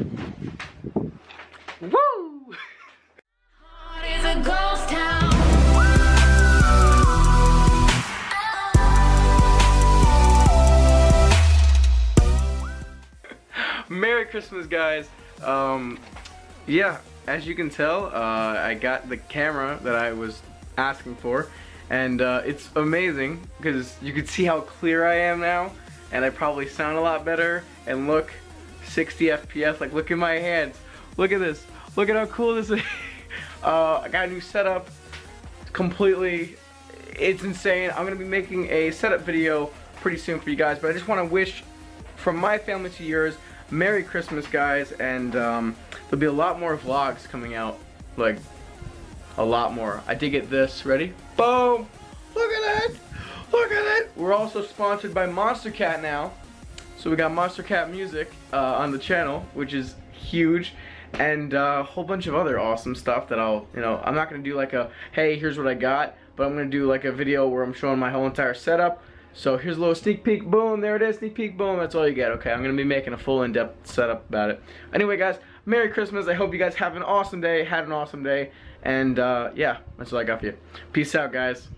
Woo! Merry Christmas, guys. Um, yeah, as you can tell, uh, I got the camera that I was asking for, and uh, it's amazing because you can see how clear I am now, and I probably sound a lot better. And look, 60 FPS. Like, look at my hands. Look at this. Look at how cool this is. uh, I got a new setup. Completely, it's insane. I'm gonna be making a setup video pretty soon for you guys, but I just want to wish from my family to yours, Merry Christmas, guys, and um, there'll be a lot more vlogs coming out, like a lot more. I did get this. Ready? Boom! Look at it! Look at it! We're also sponsored by Monstercat now, so we got Monstercat music uh, on the channel, which is huge. And uh, a whole bunch of other awesome stuff that I'll, you know, I'm not gonna do like a, hey, here's what I got, but I'm gonna do like a video where I'm showing my whole entire setup. So here's a little sneak peek, boom, there it is, sneak peek, boom, that's all you get, okay? I'm gonna be making a full in-depth setup about it. Anyway, guys, Merry Christmas, I hope you guys have an awesome day, had an awesome day, and uh, yeah, that's all I got for you. Peace out, guys.